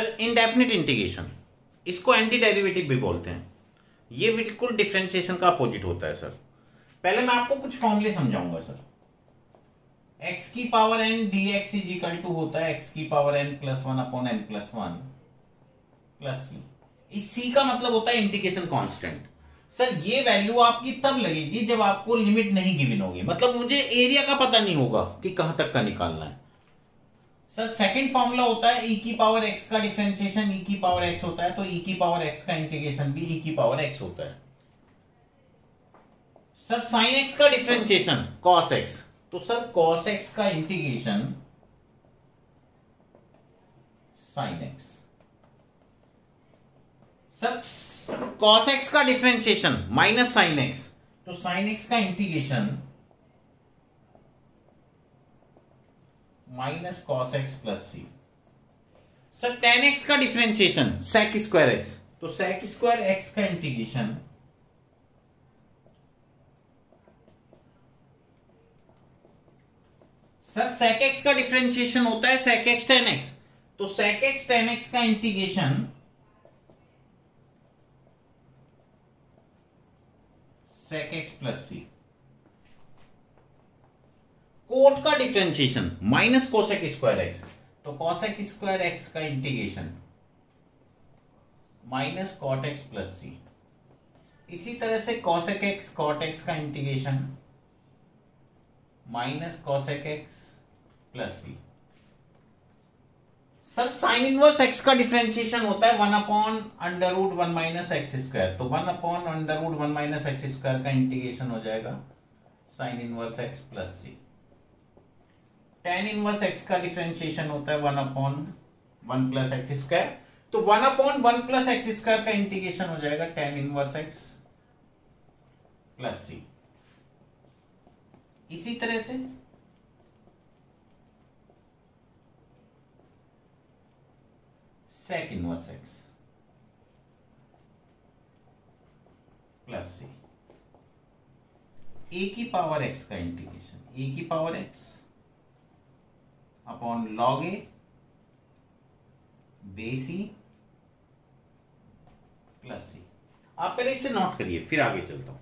Sir indefinite integration इसको anti derivative भी बोलते हैं। ये बिल्कुल डिफ्रेंशिएशन का अपोजिट होता है सर पहले मैं आपको कुछ फॉर्मूले समझाऊँगा सर x की power n d x is equal to होता है x की power n plus one upon n plus one plus c इस c का मतलब होता है इंटीग्रेशन कांस्टेंट सर ये वैल्यू आपकी तब लगेगी जब आपको लिमिट नहीं गिवन होगी। मतलब मुझे एरिया का पता नहीं होगा कि कहाँ तक का निकालना है। सर सेकंड फॉर्मूला होता है e की पावर x का डिफरेंशिएशन e की पावर x होता है तो e की पावर x का इंटीग्रेशन भी e की पावर x होता है। सर साइन x का डिफरेंशिएशन cos x तो सर cos x का integration sine x sir cos x का डिफरेंशिएशन माइनस साइन x तो साइन x का integration minus cos x plus c sir tan x का differentiation sec square x तो सेक square x का integration sir sec x का differentiation होता है sec x tan x तो सेक एक्स टेन एक्स का integration sec x plus c cot का differentiation minus cosec square x तो कोसेक स्क्वायर एक्स का integration minus cot x plus c इसी तरह से कॉसेक एक्स कॉट एक्स का integration minus cosec x plus c sir sine inverse x का differentiation होता है one upon under root one minus x square तो one upon under root one minus x square का integration हो जाएगा sine inverse x plus c tan inverse x का differentiation होता है one upon one plus x square तो one upon one plus x square का integration हो जाएगा tan inverse x plus c इसी तरह से sec inverse x plus c a की पावर एक्स का इंटीग्रेशन ए की power x upon log a base e plus c आप पहले इसे नोट करिए, फिर आगे चलता हूँ।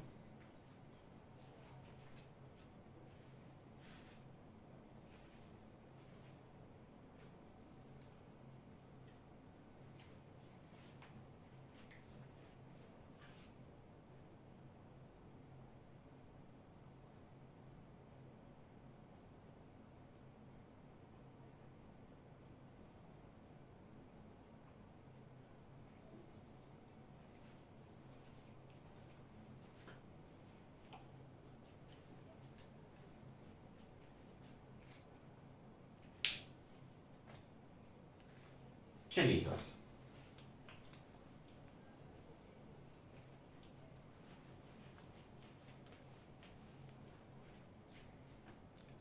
चलिए सर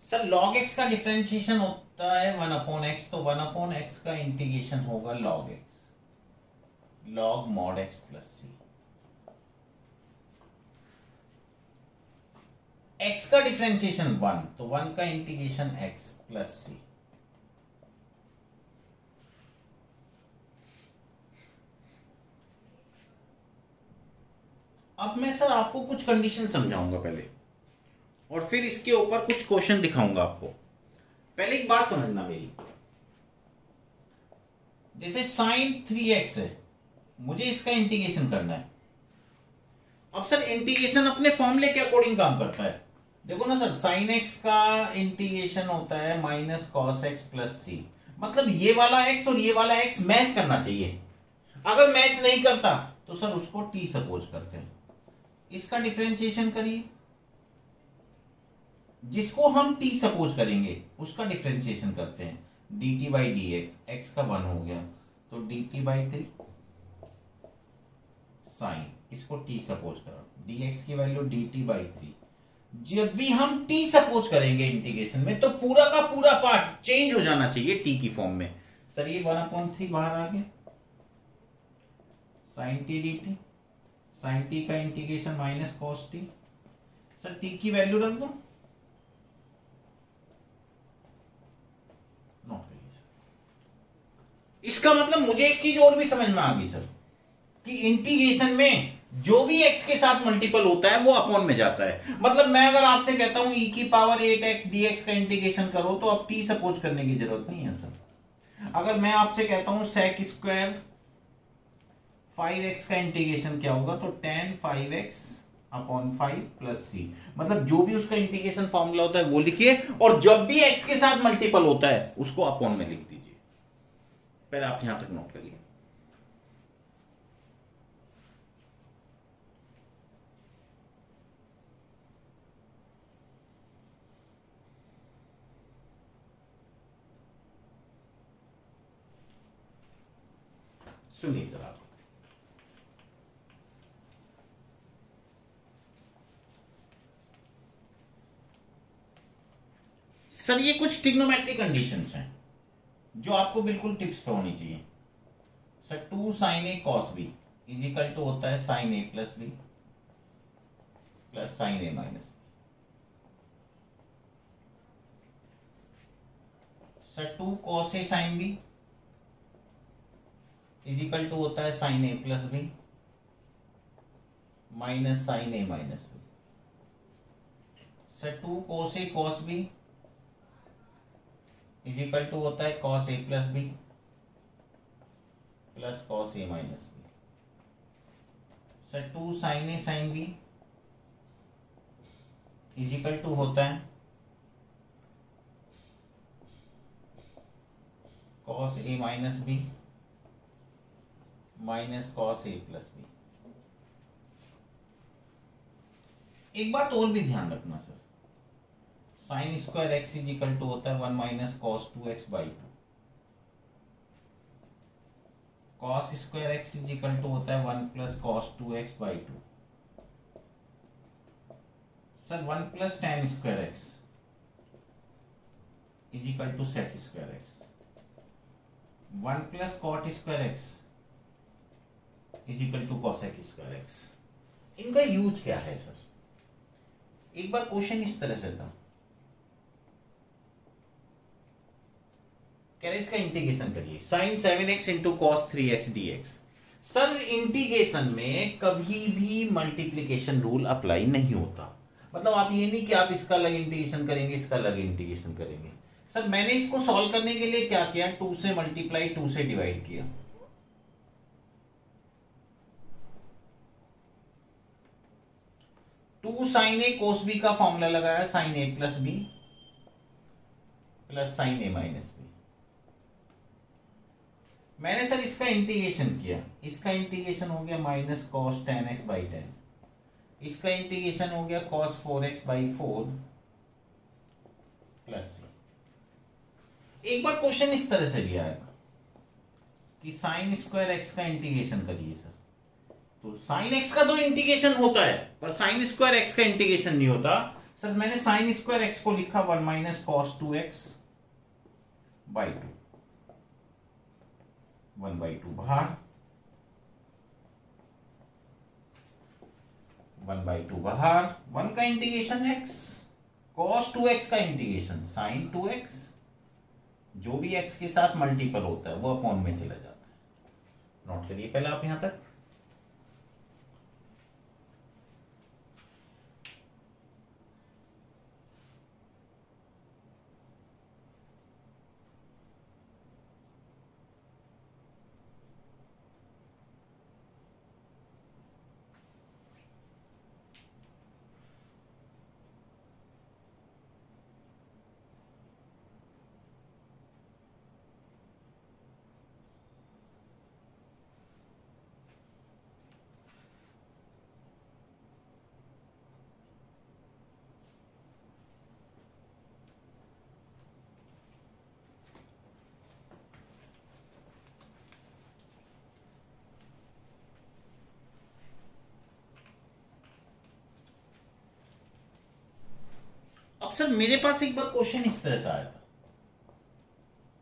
सर log x का डिफरेंशिएशन होता है वन अपॉन एक्स तो वन अपॉन एक्स का इंटीग्रेशन होगा log x log mod x plus c x का डिफरेंशिएशन वन तो वन का इंटीग्रेशन एक्स प्लस सी अब मैं सर आपको कुछ कंडीशन समझाऊँगा पहले। और फिर इसके ऊपर कुछ क्वेश्चन दिखाऊँगा आपको। पहले एक बात समझना मेरी। जैसे साइन थ्री एक्स है, मुझे इसका इंटीग्रेशन करना है। अब सर इंटीग्रेशन अपने फॉर्मूले के अकॉर्डिंग काम करता है। देखो ना सर साइन एक्स का इंटीग्रेशन होता है minus cos x plus c मतलब ये वाला एक्स और ये वाला एक्स मैच करना चाहिए। अगर मैच नहीं करता तो सर उसको टी सपोज़ करते हैं। इसका डिफ्रेंशिएशन करिए। जिसको हम टी सपोज़ करेंगे, उसका डिफ्रेंशिएशन करते हैं। D t by d x x का वन हो गया। तो d t by three sine इसको टी सपोज़ करो। डी एक्स की value d t by three जब भी हम टी सपोज़ करेंगे इंटीग्रेशन में तो पूरा का पूरा पार्ट चेंज हो जाना चाहिए टी की फॉर्म में। सर, ये वन अपॉइंट थ्री बाहर आ गया। Sine t d t sine t का integration minus cos t sir t की वैल्यू रख दो? इसका मतलब मुझे एक चीज़ और भी समझ में आ गई सर कि इंटीग्रेशन में जो भी एक्स के साथ मल्टीपल होता है, वो अपॉन में जाता है। मतलब मैं अगर आपसे कहता हूँ e की power eight x d x का इंटीग्रेशन करो तो अब टी सपोज़ करने की ज़रूरत नहीं है सर अगर मैं आपसे कहता हूँ सेक स्क्वायर फाइव एक्स का इंटीग्रेशन क्या होगा? तो tan five x upon five plus c मतलब जो भी उसका इंटीग्रेशन फॉर्मूला होता है, वो लिखिए। और जब भी एक्स के साथ मल्टीपल होता है, उसको अपॉन में लिख दीजिए। पहले आप यहाँ तक नोट करिए। सुनिए सर आप। सर, ये कुछ टिग्नोमेट्रिक कंडीशन हैं, जो आपको बिल्कुल टिप्स पे होनी चाहिए। Sir two sine a cos b is equal to होता है sine a plus b plus sine a minus sir two cos a sine b is equal to होता है sine a plus b minus sine a minus b sir two cos a cos b is equal to होता है cos a plus b plus cos a minus b sir two sine a sine b is equal to होता है cos a minus b minus cos a plus b एक बात और भी ध्यान रखना sir sine square x is equal to होता है one minus cos two x by two cos square x is equal to होता है one plus cos two x by two sir one plus tan square x is equal to sec square x one plus cot square x is equal to cosec square x इनका use क्या है sir एक बार question इस तरह से था। कह इसका इंटीग्रेशन करिए। Sine seven x into cos three x d x sir integration में कभी भी मल्टीप्लीकेशन रूल अप्लाई नहीं होता। मतलब आप ये नहीं कि आप इसका अलग इंटीग्रेशन करेंगे, इसका अलग इंटीग्रेशन करेंगे। सर, मैंने इसको सॉल्व करने के लिए क्या किया? टू से मल्टीप्लाई टू से डिवाइड किया। Two sine A cos B का फॉर्मूला लगाया sine A plus B plus sine A minus B मैंने सर इसका इंटीग्रेशन किया। इसका इंटीग्रेशन हो गया minus cos ten x by ten इसका इंटीग्रेशन हो गया cos four x by four plus एक बार क्वेश्चन इस तरह से लिया है कि साइन स्क्वायर एक्स का इंटीग्रेशन करिए सर। तो साइन एक्स का तो इंटीग्रेशन होता है, पर साइन स्क्वायर एक्स का इंटीग्रेशन नहीं होता। सर मैंने साइन स्क्वायर एक्स को लिखा one minus cos two x by two one by two बाहर, वन बाई टू बाहर, वन का integration x cos two x का इंटीग्रेशन साइन टू एक्स जो भी एक्स के साथ मल्टीपल होता है, वो अपॉन में चला जाता है। नोट करिए पहले आप यहाँ तक। सर, मेरे पास एक बार क्वेश्चन इस तरह से आया था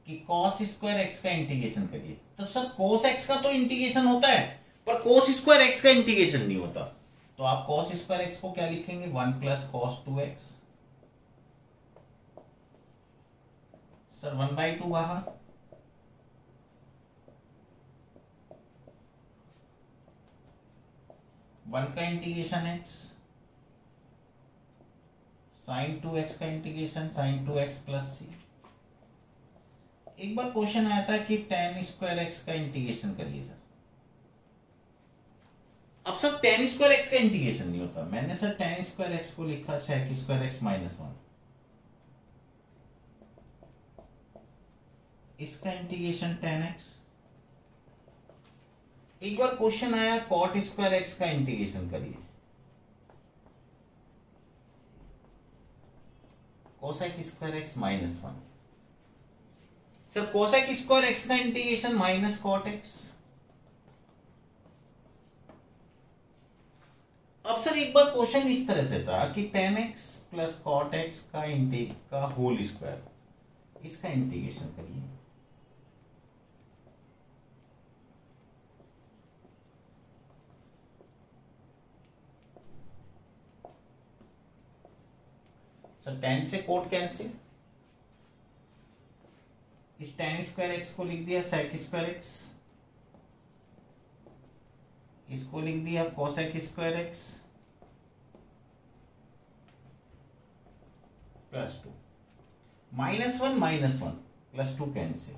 कि कॉस स्क्वायर एक्स का इंटीग्रेशन करिए। तो सर कोस एक्स का तो इंटीग्रेशन होता है, पर कोस स्क्वायर एक्स का इंटीग्रेशन नहीं होता। तो आप कॉस स्क्वायर एक्स को क्या लिखेंगे? One plus cos two x. Sir, one by two बाहर। वन का integration x sine two x का integration, sine two x plus C. एक बार क्वेश्चन आया था कि टेन स्क्वायर एक्स का इंटीग्रेशन करिए सर। अब सर टेन स्क्वायर एक्स का इंटीग्रेशन नहीं होता। मैंने सर टेन स्क्वायर एक्स को लिखा sec square x minus one इसका इंटीग्रेशन टेन एक्स एक बार क्वेश्चन आया कॉट स्क्वायर एक्स का इंटीग्रेशन करिए। Cosec square x minus one sir cosec square x का इंटीग्रेशन माइनस कॉट एक्स अब सर, एक बार क्वेश्चन इस तरह से था कि tan x plus cot x का इंटी का होल स्क्वायर इसका इंटीग्रेशन करिए। सर टेन से कोट कैंसिल इस टेन स्क्वायर एक्स को लिख दिया सेक स्क्वायर एक्स इसको लिख दिया cosec square x plus two minus one minus one plus two cancel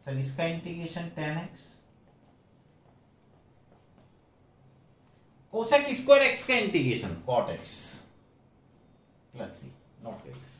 sir इसका integration tan x cosec square x का integration cot x plus C not x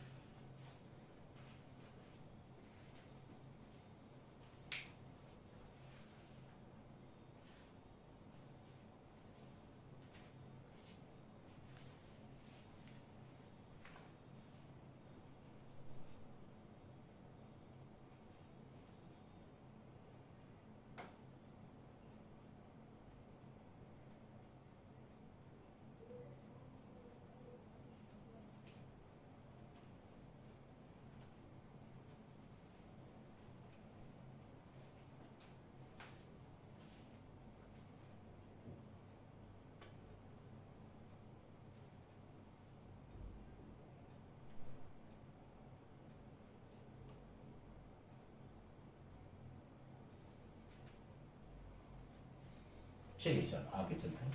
चलिए sir, आगे चलते हैं।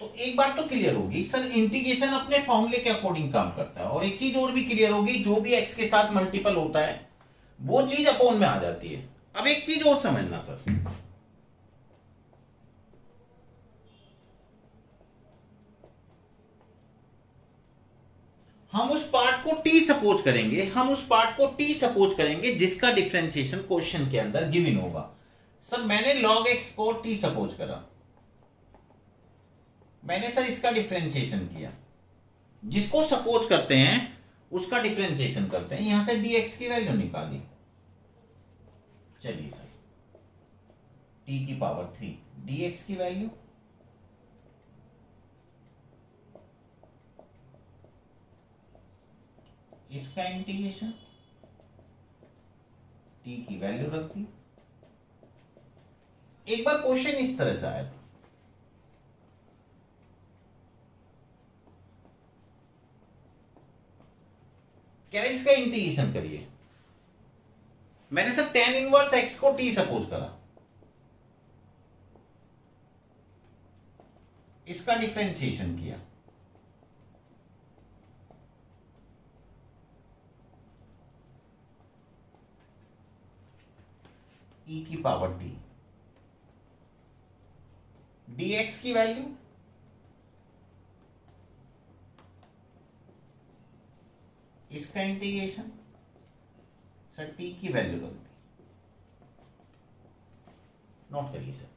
तो एक बात तो क्लियर होगी, सर इंटीग्रेशन अपने फॉर्मूले के अकॉर्डिंग काम करता है। और एक चीज़ और भी क्लियर होगी, जो भी एक्स के साथ मल्टीपल होता है, वो चीज़ अपोन में आ जाती है। अब एक चीज़ और समझना, सर। हम उस पार्ट को टी सपोज़ करेंगे, हम उस पार्ट को टी सपोज़ करेंगे, जिसका डिफ्रेंसिएशन क्वेश्चन के अंदर गिवन होगा। सर, मैंने लॉग एक्स को टी सपोज़ करा। मैंने सर इसका डिफ्रेंशिएशन किया। जिसको सपोज़ करते हैं, उसका डिफ्रेंशिएशन करते हैं। यहाँ से dx की वैल्यू निकाली। चलिए सर टी की पावर थ्री dx की वैल्यू इसका इंटीग्रेशन टी की वैल्यू रख। दी एक बार क्वेश्चन इस तरह से आया था। क्या इसका इंटीग्रेशन करिए। मैंने सर टेन इनवर्स एक्स को टी सपोज़ करा। इसका डिफ्रेंशिएशन किया। ई की पावर टी dx की वैल्यू इसका इंटीग्रेशन सर t की वैल्यू दी नोट करिए सर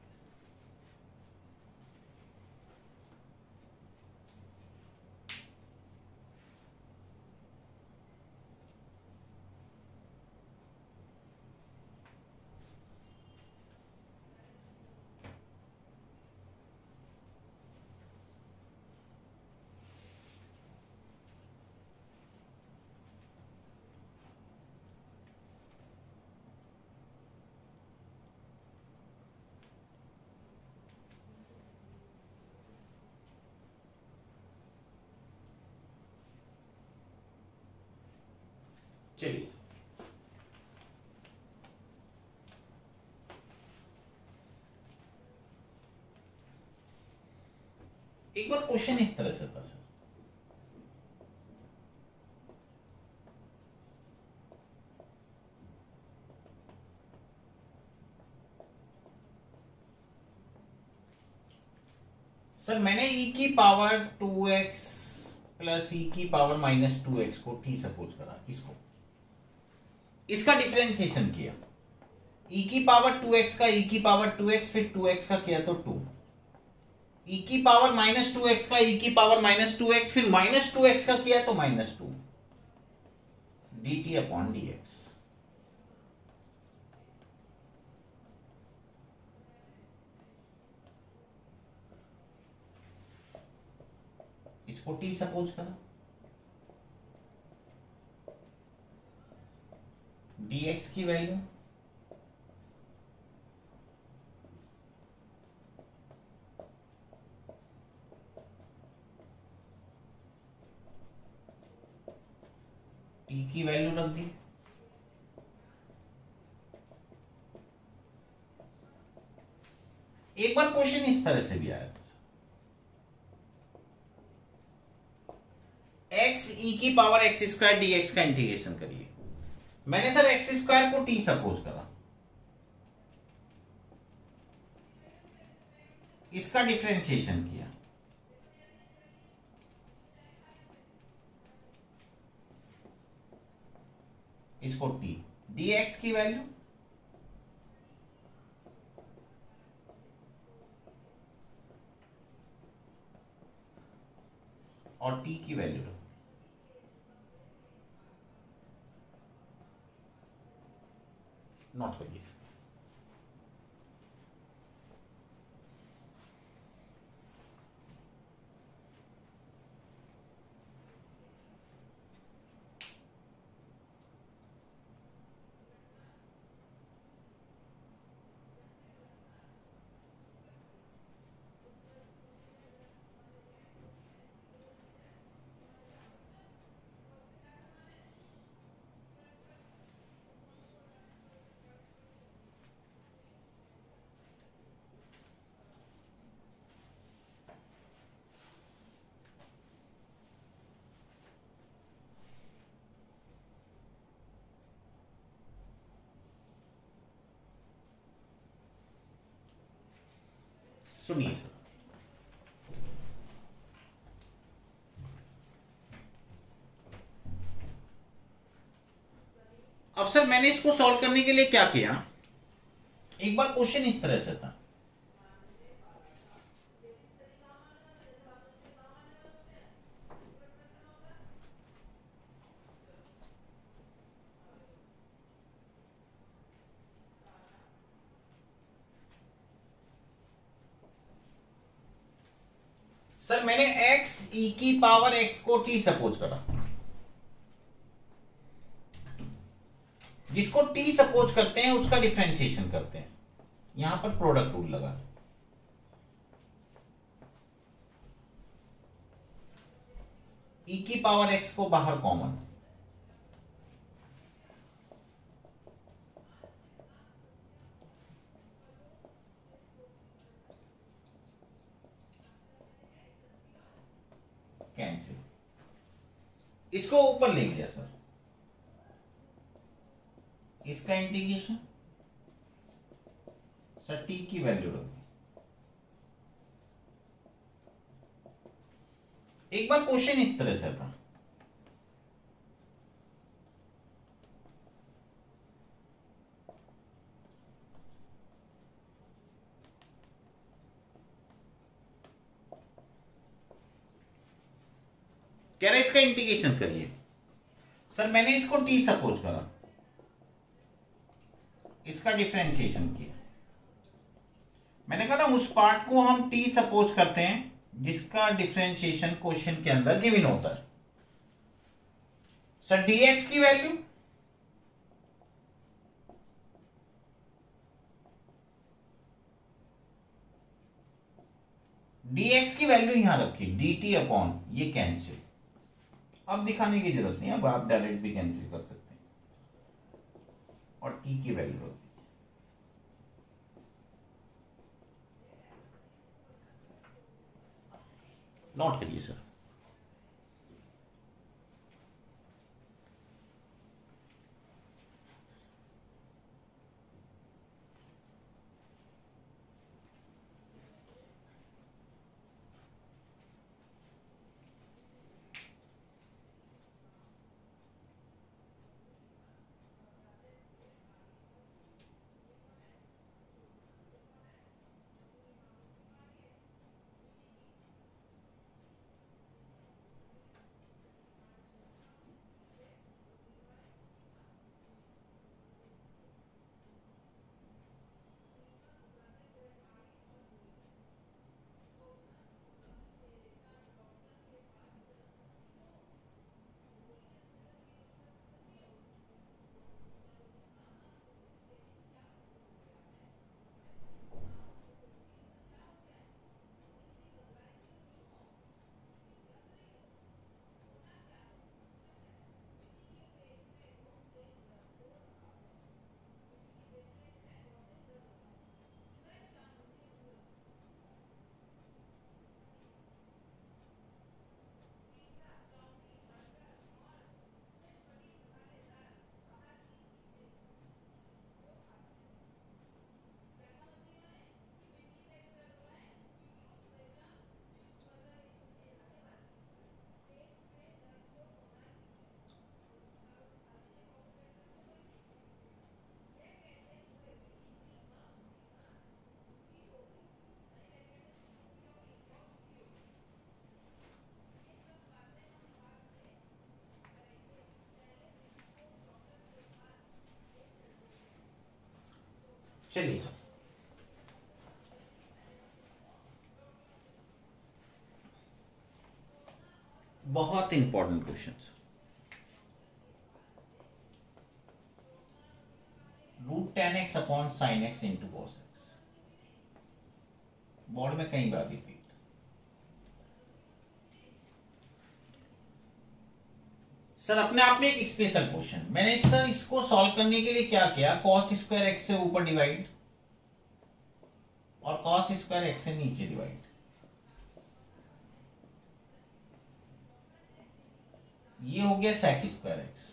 एक बार क्वेश्चन इस तरह से था सर सर मैंने e की power two x plus e की पावर माइनस टू एक्स को टी सपोज़ करा, इसको. इसका डिफ्रेंसिएशन किया. e की पावर टू एक्स का e की पावर टू एक्स फिर टू एक्स का किया तो टू ई की पावर माइनस टू एक्स का ई की पावर माइनस टू एक्स, फिर माइनस टू एक्स का किया तो minus two. D t upon d x इसको टी सपोज़ करो। डी एक्स की वैल्यू टी की वैल्यू रख दी एक बार क्वेश्चन इस तरह से भी आया एक्स ई की power x square d x का इंटीग्रेशन करिए। मैंने सर एक्स स्क्वायर को टी सपोज़ करा। इसका डिफ्रेंशिएशन किया। इसको टी डी एक्स की वैल्यू और टी की वैल्यू रखो। नॉट करिए सुनिए अब सर मैंने इसको सॉल्व करने के लिए क्या किया? एक बार क्वेश्चन इस तरह से था सर मैंने x e की पावर एक्स को टी सपोज़ करा। जिसको टी सपोज़ करते हैं, उसका डिफ्रेंसिएशन करते हैं। यहाँ पर प्रोडक्ट रूल लगा। ई की पावर एक्स को बाहर कॉमन कैंसिल इसको ऊपर ले लिया सर। इसका इंटीग्रेशन? सर, टी की वैल्यू रख। एक बार क्वेश्चन इस तरह से था। कह रहे, इसका इंटीग्रेशन करिए। सर, मैंने इसको टी सपोज़ करा। इसका डिफ्रेंशिएशन किया। मैंने कहा ना, उस पार्ट को हम टी सपोज़ करते हैं, जिसका डिफ्रेंशिएशन क्वेश्चन के अंदर गिवन होता है। सर डीएक्स की वैल्यू डीएक्स की वैल्यू यहाँ रखी। डी टी अपॉन ये कैंसिल अब दिखाने की ज़रूरत नहीं, अब आप डायरेक्ट भी कैंसिल कर सकते हैं। और टी की वैल्यू होती है। नोट करिए सर चलिए। बहुत important question root tan x upon sine x into cos x board में कई बार रिपीट सर अपने आप में एक स्पेशल क्वेश्चन मैंने सर इसको सॉल्व करने के लिए क्या किया? कॉस स्क्वायर एक्स से ऊपर डिवाइड और कॉस स्क्वायर एक्स से नीचे डिवाइड ये हो गया सेक स्क्वायर एक्स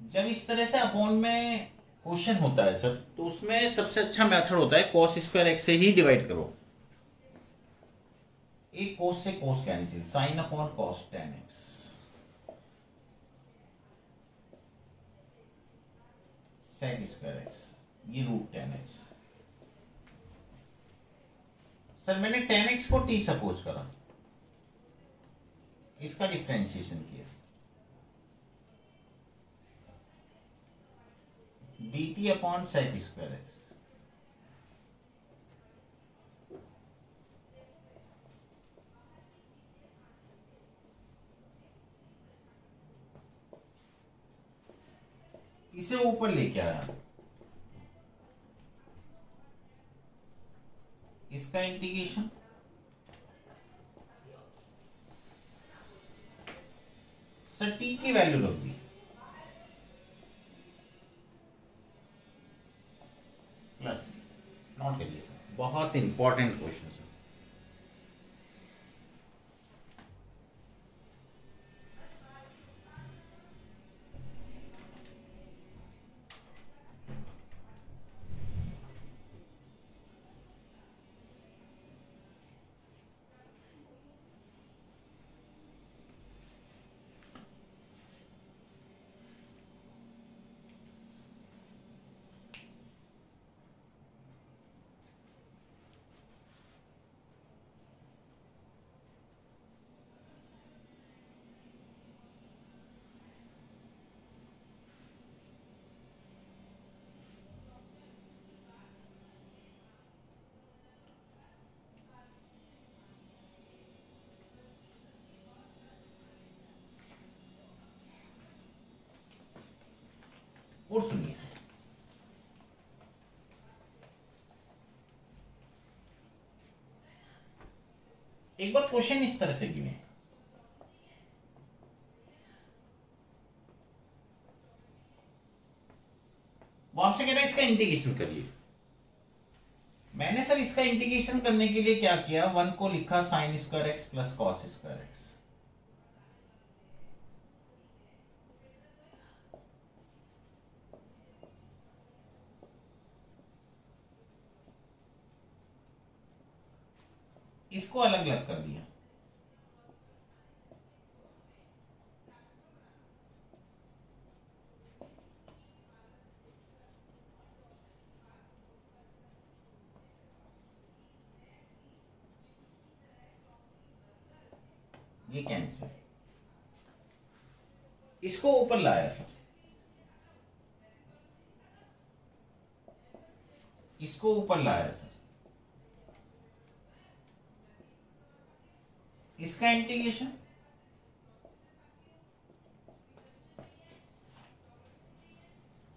जब इस तरह से अपॉन में क्वेश्चन होता है सर तो उसमें सबसे अच्छा मेथड होता है कॉस स्क्वायर एक्स से ही डिवाइड करो. एक कोस से cos cancel sine upon cos tan x sec square x ये रूट टेन एक्स सर मैंने टेन एक्स को टी सपोज़ करा। इसका डिफ्रेंशिएशन किया। D t upon sec square x इसे ऊपर लेके आया इसका इंटीग्रेशन? सर, टी की वैल्यू रख दी प्लस नॉट बहुत इंपॉर्टेंट क्वेश्चन है और सुनिए सर एक बार क्वेश्चन इस तरह से गिने आपसे कह रहा है इसका इंटीग्रेशन करिए मैंने सर इसका इंटीग्रेशन करने के लिए क्या किया? वन को लिखा sine square x plus cos square x इसको अलग अलग कर दिया। ये कैंसिल इसको ऊपर लाया सर इसको ऊपर लाया सर इसका इंटीग्रेशन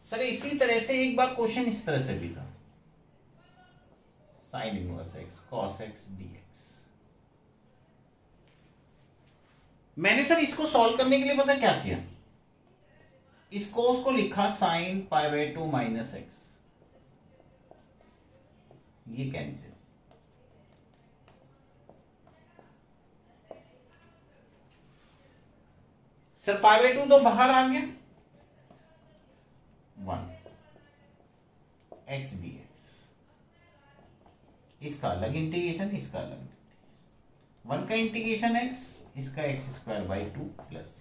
सर, इसी तरह से एक बार क्वेश्चन इस तरह से भी था। Sine inverse x cos x d x मैंने सर इसको सॉल्व करने के लिए पता क्या किया? इस कोस को लिखा sine pi by two minus x ये cancel sir pi by two तो बाहर आ गया। वन एक्स डी एक्स इसका अलग इंटीग्रेशन इसका अलग वन का इंटीग्रेशन एक्स इसका x square by two plus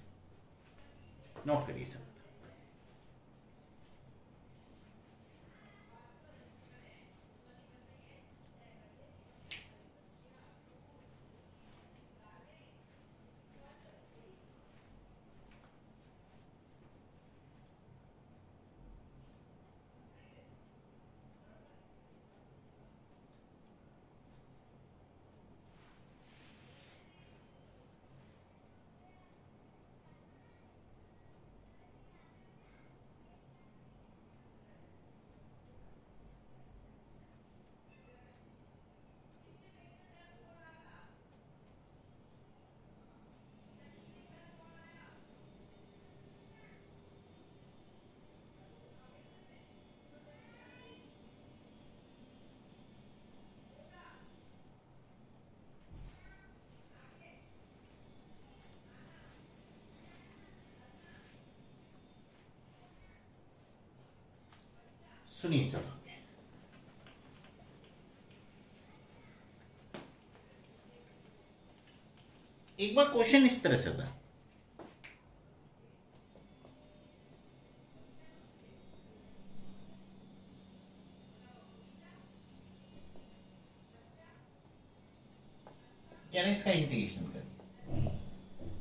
note करिए सर। सुनिए सब। एक बार क्वेश्चन इस तरह से था। क्या इसका इंटीग्रेशन कर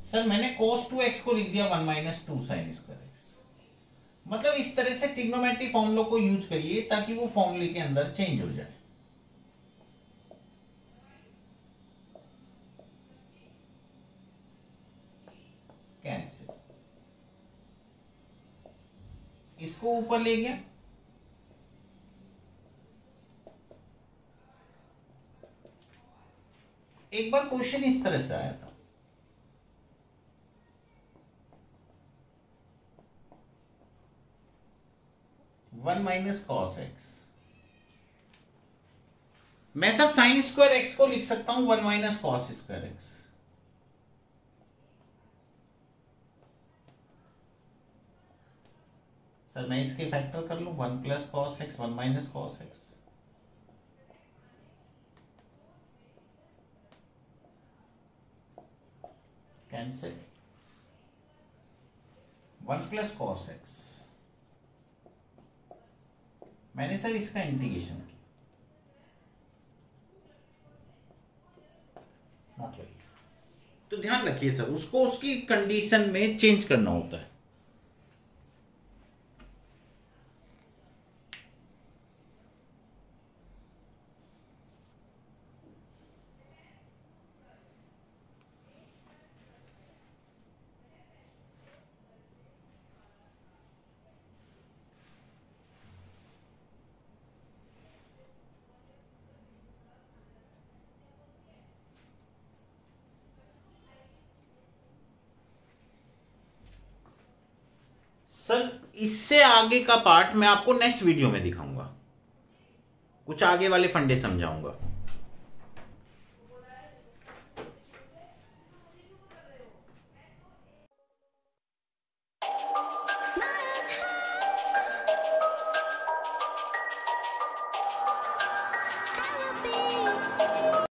सर, मैंने cos टू एक्स को लिख दिया one minus two sine square मतलब इस तरह से टिग्नोमेट्री फॉर्मुलो को यूज़ करिए ताकि वो फॉर्मूले के अंदर चेंज हो जाए। कैंसिल इसको ऊपर ले गया। एक बार क्वेश्चन इस तरह से आया था। One minus cos x. मैं सब साइन स्क्वायर एक्स को लिख सकता हूँ, one minus cos square x. Sir, मैं इसके फैक्टर कर लू, one plus cos x, one minus cos x. Cancel. One plus cos x. मैंने सर इसका इंटीग्रेशन किया। तो ध्यान रखिए सर, उसको उसकी कंडीशन में चेंज करना होता है। आगे का पार्ट मैं आपको नेक्स्ट वीडियो में दिखाऊँगा। कुछ आगे वाले फंडे समझाऊँगा।